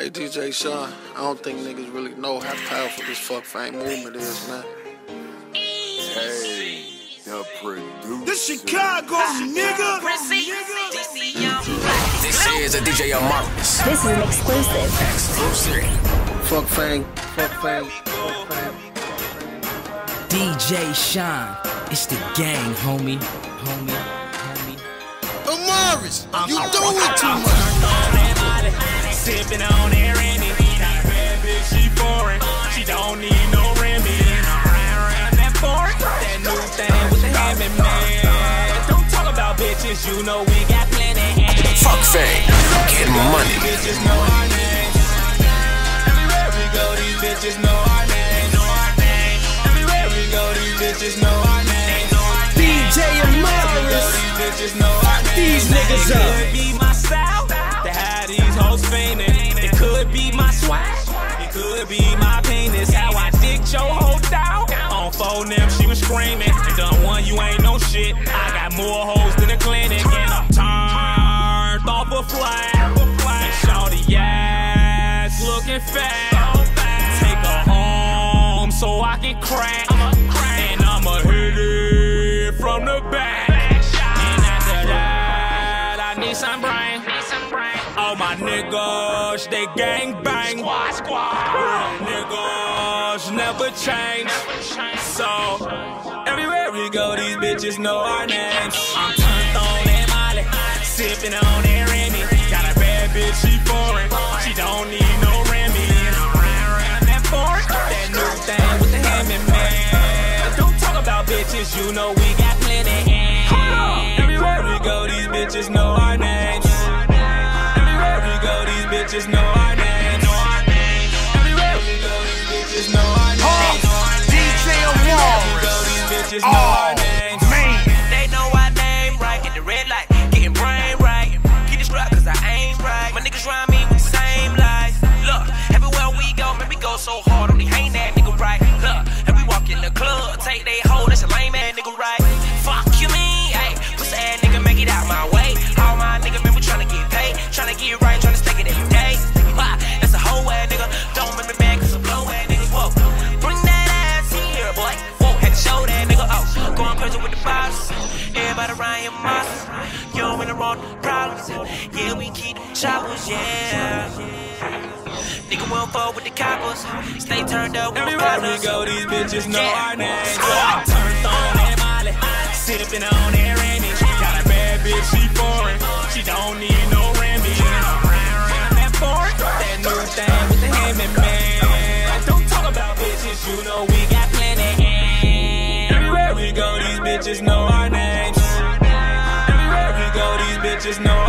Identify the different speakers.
Speaker 1: Hey DJ Sean, I don't think niggas really know how powerful this fuck fame movement is, man.
Speaker 2: Hey, the producer.
Speaker 3: This Chicago, nigga.
Speaker 4: This is a DJ Marcus.
Speaker 5: This is an exclusive.
Speaker 4: Exclusive.
Speaker 1: Fuck fame, fuck fame, fuck fame.
Speaker 6: DJ Sean, it's the gang, homie, homie, homie.
Speaker 3: Amaris, you doing it too much.
Speaker 7: Sipping on air and it. Got a bad bitch, she foreign. She don't need no Remy. Around, around that foreign. That new thing with the hammer, man. Don't talk about bitches, you know we got plenty.
Speaker 4: Fuck fame. Get money.
Speaker 7: Bitches know our names. Everywhere we go, these bitches know our names. Everywhere we go, these bitches know our names.
Speaker 6: DJ
Speaker 7: Everywhere we
Speaker 6: Amaris,
Speaker 7: these bitches know our names.
Speaker 6: these niggas
Speaker 7: It
Speaker 6: up.
Speaker 7: Screaming. Done one, you ain't no shit. I got more hoes than a clinic. And I'm turned off a flag. And shawty ass looking fat. Take her home so I can crack. And I'ma hit it from the back. And after that, I need some brain. All my niggas, they gang bang. Squad, squad. Real niggas never change. So, we go, these bitches know our names. I'm turned on and Molly, sipping on that Remy. Got a bad bitch, she foreign. She don't need no Remy. And I'm round, round that foreign. That new thing with the hammer, man. Don't talk about bitches, you know we
Speaker 8: Everybody around here. You don't in the wrong problems. Yeah, we keep them choppers, yeah. Nigga won't fall with the coppers. Stay turned up with
Speaker 7: Everywhere we go, these bitches know
Speaker 8: Yeah.
Speaker 7: our names. I'm turned on that Molly, sipping on that Remy. Got a bad bitch, she foreign. She don't need no just know